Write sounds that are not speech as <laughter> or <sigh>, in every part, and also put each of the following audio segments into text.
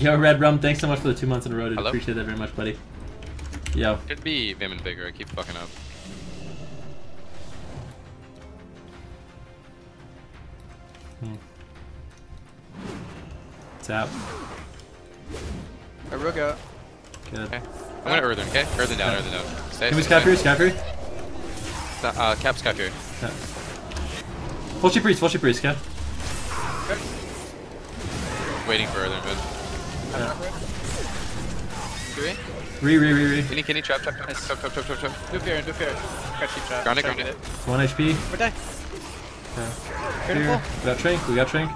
<laughs> Yo, Red Rum, thanks so much for the two months in a row, dude. Hello? Appreciate that very much, buddy. Yo. Could be Vim and Vigor. I keep fucking up. Tap. I rook out. Good. Okay. I'm gonna Earthen, okay? Earthen down, Earthen down. Stay, Can we stay, Sky Fury? stay. Sky Fury? Uh, cap Sky Fury. Yeah. Full Sheep Priest, full Sheep Priest, okay? Waiting for Earthen, but. I don't know. Do we? Re, re, re, re. Can you, can you chop, chop, chop, nice. chop, chop. Do fear, do fear. Ground it, ground it. One HP. We're dead. Yeah. We got Trink, we got Trink.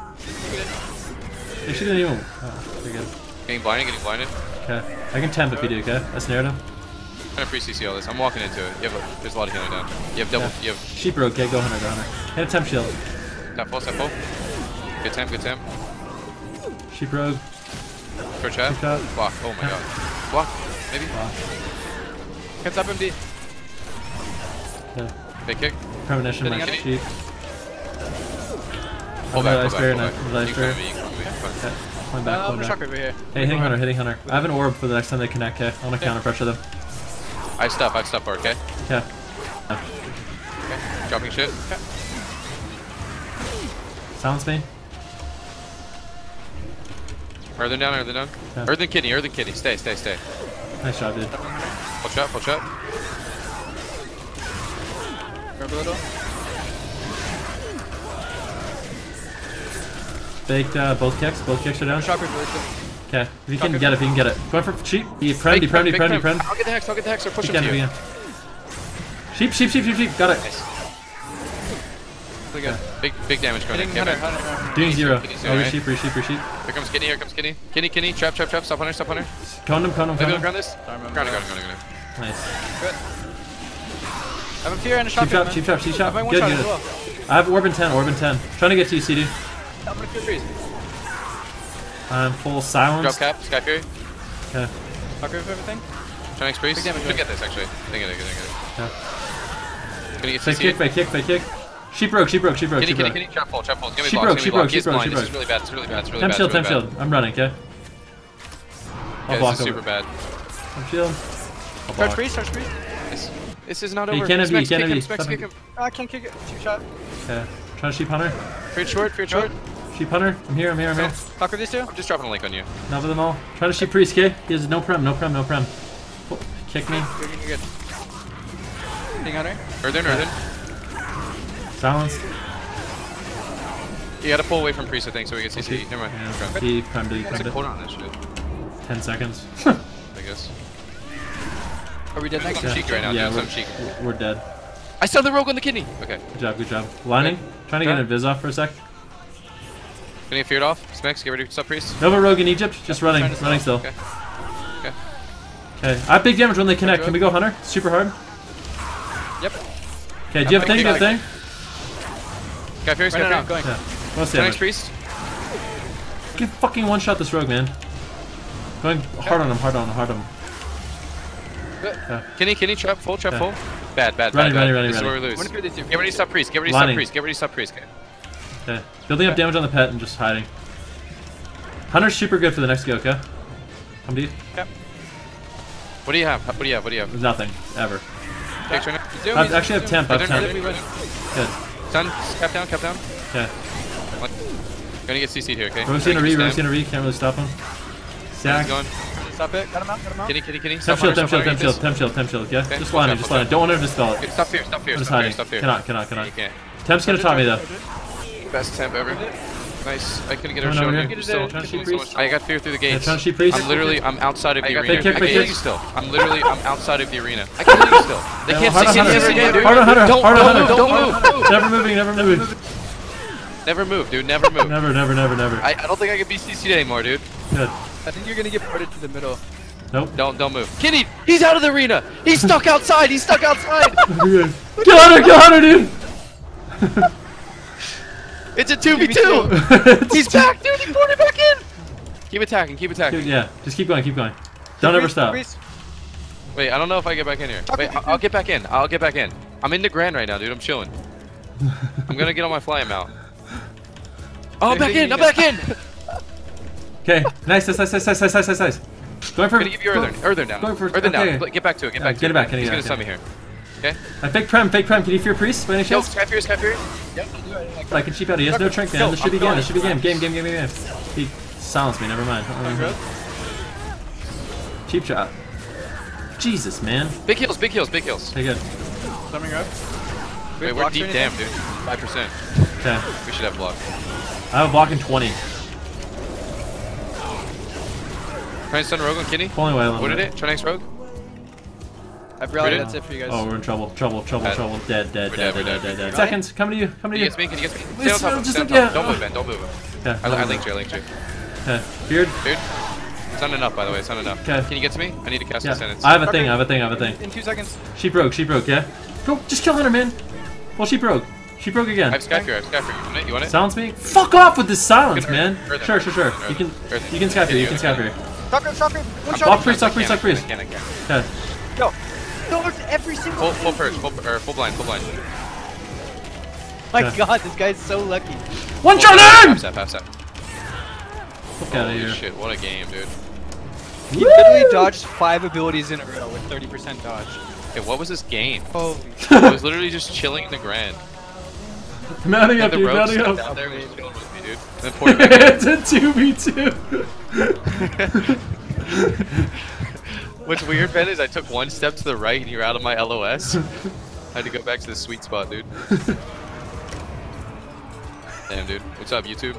They should not even. Oh, pretty good. Getting blinded, getting blinded. Okay. I can temp if you do, okay? I snared him. I'm gonna pre-CC all this. I'm walking into it. You have a, there's a lot of healing down. You have double, yeah. you have... Sheep broke. okay, go hunter, go hunter. Hit a temp shield. Step full, step full. Good temp, good temp. Sheep broke for. Block. Oh my god. Block. Maybe. Block. Hits up MD. Yeah. Big kick. Premonition my sheep. Hold back, hold back, hold back. Okay. Going back, going back. Hey, hitting Hunter, hitting Hunter. I have an orb for the next time they connect, okay? I want to yeah. counter pressure them. I stuff, I stuff okay? Yeah. Okay. Dropping shit. Okay. Sounds me. Earthen down, earthen down. Yeah. Earthen kidney, earthen kidney. Stay, stay, stay. Nice job, dude. Full shot, full shot. Remember a little? Baked uh, both kicks. Both kicks are down. Shocker version. Okay. If you can get it, if you can get it. Going for sheep. He prem, he Big prem, he big prem, he prem. I'll get the hex, I'll get the hex, or push He him can, to you. Sheep, sheep, sheep, sheep, sheep. Got it. Nice. Really good. Big, big damage going in. Hunter. Hunter, Hunter. Doing zero. Kitty zero, Oh, right? sheep, re sheep, re sheep. Here comes Kitty, here comes Kitty. Kitty, Kitty, trap, trap, trap, stop hunter, stop hunter. Cone him, cone him, Maybe cone on him. ground this? Sorry, Ground it, remember. ground it, ground it, ground it. Nice. Good. I have a fear and a Cheap shotgun. shot, cheap shot, cheap shot. I have Good unit. well. I have orb in 10, orb in 10. Trying to get to you, CD. I'm gonna fear freeze. I'm full Drop cap, Sky Fury. Okay. Shocker of everything. Trying to priest. Big damage, Should get this actually. They get it, they get it. Yeah. Gonna get Fake kick, CC. fake kick, fake kick. Sheep rogue, sheep rogue, sheep rogue, Kitty, sheep kitty, rogue. kitty, trap full, trap full. It's gonna be Sheep blocked, rogue, it's sheep gonna rogue, be blocked. He's sheep rogue, blind. sheep This is rogue. really bad, this is really bad, this is really Temp bad. shield, it's temp really shield. I'm running, okay? I'll bad. Yeah, block this is over. super bad. Temp shield. I'll Charge block. freeze, charge freeze. This, this is not He over. can't have Specs, you, he can't kick him, have you. Specs, Stop kick him. him. Ah, I can't kick it. Cheap shot. Okay. Trying to sheep hunter. Feared short, feared short. Sheep hunter. I'm here, I'm here, I'm here. Shocker these two. I'm just dropping a link on you. Enough of them all. Trying to sheep priest, okay? He has no prem, no prem, no prem. Oh, Kick me. You're good, you're good. Hitting Hunter. Earthen, Earthen. Silence. You gotta pull away from priest, I think, so we get CC. Never mind. Yeah. Okay. He premed it, he It's premed it. hold on, this shit. 10 seconds. I guess. Are we dead next? Some cheek right now, yeah, we're, cheek. we're dead. I saw the rogue on the kidney. Okay. Good job, good job. Lining. Trying to get a Viz off for a sec. Gonna get feared off. Smex, get ready for sub priest. Nova Rogue in Egypt. Just running, running still. Okay. Okay. Okay. I have big damage when they connect. Can we go Hunter? Super hard. Yep. Okay, do you have a thing? Do you have a thing? Sky Fury, Right Sky now, Fury. going. Yeah. Most damage. priest. Get fucking one shot this rogue, man. Going hard on him, hard on him, hard on him. Kenny, Kenny, trap full, trap Okay. full. Bad, bad, Running, bad, running, bad. running, This is where we lose. gonna fear these two. Get ready to sub priest. Get ready to Lining. sub priest. Get ready to sub priest. Okay. Okay. Building up damage on the pet and just hiding. Hunter's super good for the next go, okay? Come to you. What do you have? What do you have? What do you have? Nothing. Ever. Takes right now. Zoom, I actually have temp. I have temp. Good. Sun, cap down, cap down. Okay. Gonna get CC'd here, okay? Rosie in a re, Keep Rosie in a re. Can't really stop him. He's Sack. going. Stop it. Cut him out. Cut him out. Kitty, kitty, kitty. Temp shield, temp shield, temp shield, temp shield, temp shield, yeah? Okay, Just full lining, cap, just full lining. cap. Don't want her to dispel it. Stop fear, stop fear, I'm just stop fear, hiding. stop fear. Cannot, cannot, cannot. You can't. Temp's gonna top me though. Best temp ever. Nice. I couldn't get her Coming over shown here. here. Get Still, it, get it, so. I got fear through the gates. trying to sheep priest. I'm literally, I'm outside of the I arena. Kick, I fake can hear kick. you still. I'm literally, I'm outside of the arena. I can hear you still. They Yeah, can't hard on see me Hunter. ever again, dude. Hard on Hunter, Don't, hard don't move, don't move. Never moving, never moving. Never move, dude. Never move. Never, never, never, never. I, I don't think I can be CC'd anymore, dude. Good. I think you're gonna get ported to the middle. Nope. Don't, don't move. Kitty, he's out of the arena. He's stuck outside. He's stuck outside. Kill Hunter, kill Hunter, dude! <laughs> It's a 2v2. <laughs> He's back, dude. He ported back in. Keep attacking. Keep attacking. yeah, just keep going, keep going. Don't ever stop. freeze. Wait, I don't know if I get back in here. Wait, I'll, I'll get back in. I'll get back in. I'm in the grand right now, dude. I'm chilling. <laughs> I'm gonna get on my flying mount. Oh, I'm back in. I'm back in. <laughs> Okay, nice, nice, nice, nice, nice, nice, nice, nice. Going for. I'm gonna give you Earthen. Earthen down. Going for- Earthen okay. down. Get back to it. Get Yeah, back to get it. it back, get it He's gonna stun me here. Okay? I fake prem, fake prem. Can you fear priest by any Yo, chance? Sky Fury, Sky Fury. Yep, I'll do it. Like, But I can cheap out. He has no trink, man. This should be game. This should be game. Game, game, game, game, game. He silenced me. Never mind. Oh, good. Cheap shot. Jesus, man. Big heals, big heals, big heals. Take it. Coming up. Wait, we're deep damn, dude. 5%. Okay. We should have block. I have a block in 20. Try and stun Rogue on Kitty. Pulling away a little What did bit. it? Try next Rogue. I've rallied. That's it for you guys. Oh, we're in trouble. Trouble, trouble, Dead. trouble. Dead, dead, We're dead, dead, dead, dead, dead. dead. Seconds. Coming to you. Coming to you Can you. get me? Can you get me? Please, Stay on top of him. just Stay on yeah. top. Don't move, man. Don't move. Okay. I, I linked you. I linked you. Okay. Beard. Dude. It's not enough, by the way. It's not enough. Okay. Can you get to me? I need to cast Yeah. a sentence. I have a thing. I have a thing. I have a thing. In two seconds. She broke. She broke. Yeah. Go. Just kill Hunter, man. Well, she broke. She broke again. I again. have Sky Fury. I have Sky Fury. You want it? You want it? Silence me. Fuck off with this silence, man. Earth- Sure, sure, sure. Earth- You can. Earth- You can sky through. You can sky through. Shocker, shocker. One I'm shot. Block I priest, suck can, priest, I suck can, priest. I can, I can. Okay. Go. Dodge every single Full, thing. full purge, full, or full blind, full blind. My Okay. god, this guy's so lucky. One Full shot in. Half step, half step. Fuck out of Holy here. shit, what a game, dude. He literally dodged five abilities in a row with 30% dodge. Hey, what was this game? Holy <laughs> I was literally just chilling in the grand. Mounting And up, the dude. rogue Mounting up. out there and was chilling with me, dude. And then <laughs> poured back it's a two v two. <laughs> What's weird, Ven, is I took one step to the right and you're out of my LOS. I had to go back to the sweet spot, dude. Damn, dude. What's up, YouTube?